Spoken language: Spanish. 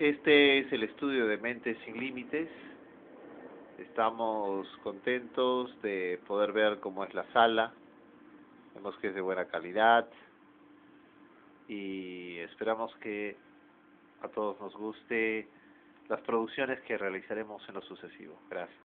Este es el estudio de Mentes sin Límites. Estamos contentos de poder ver cómo es la sala. Vemos que es de buena calidad. Y esperamos que a todos nos guste las producciones que realizaremos en lo sucesivo. Gracias.